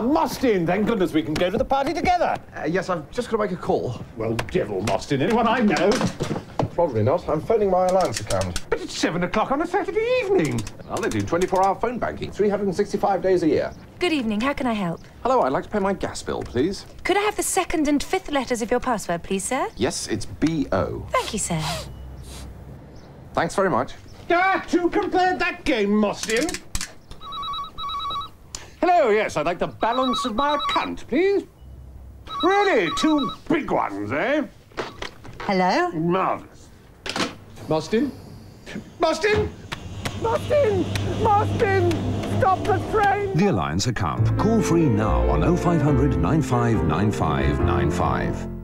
Ah, Mostyn! Thank goodness we can go to the party together. Uh, yes, I've just got to make a call. Well, devil Mostyn, anyone I know. Probably not. I'm phoning my Alliance account. But it's seven o'clock on a Saturday evening. Well, they do 24-hour phone banking, 365 days a year. Good evening. How can I help? Hello, I'd like to pay my gas bill, please. Could I have the second and fifth letters of your password, please, sir? Yes, it's B-O. Thank you, sir. Thanks very much. Ah, two compared that game, Mostyn. Hello, yes, I'd like the balance of my account, please. Really, two big ones, eh? Hello? Marvellous. Mostyn? Mostyn? Mostyn! Mostyn! Stop the train! The Alliance account. Call free now on 0500 959595.